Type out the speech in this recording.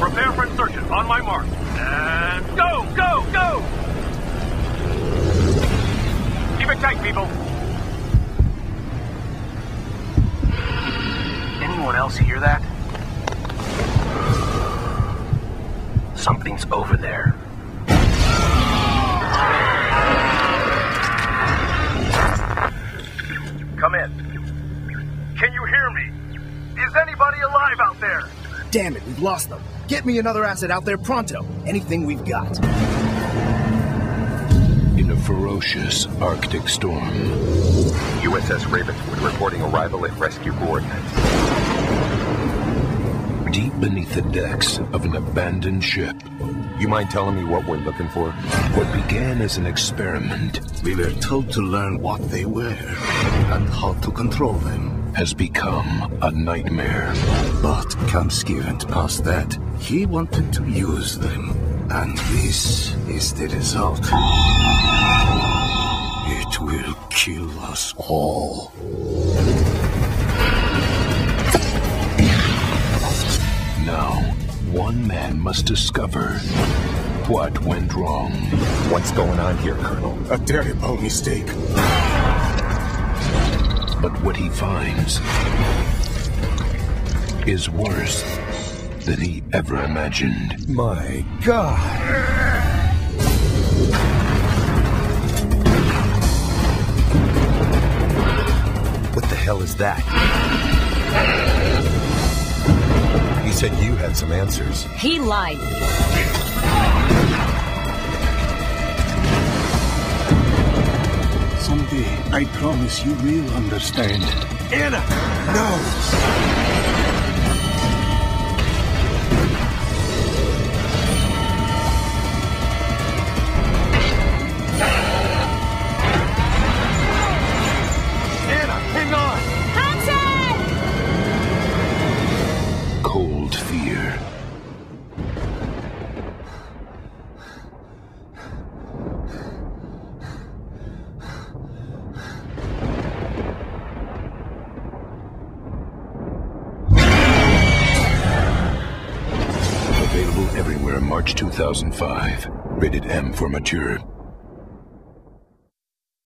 Prepare for insertion. On my mark. And go, go, go! Keep it tight, people. Anyone else hear that? Something's over there. Can you hear me? Is anybody alive out there? Damn it, we've lost them. Get me another asset out there pronto. Anything we've got. In a ferocious Arctic storm, USS Ravenswood reporting arrival at rescue coordinates. deep beneath the decks of an abandoned ship, You mind telling me what we're looking for? what began as an experiment We were told to learn what they were and how to control them. Has become a nightmare. But Kamsky went past that. He wanted to use them. And this is the result. It will kill us all. Now, one man must discover what went wrong. What's going on here, Colonel? A terrible mistake. But what he finds is worse than he ever imagined. My God. What the hell is that? You said you had some answers. He lied. I promise you will understand. Anna! No! Everywhere March 2005. Rated M for mature.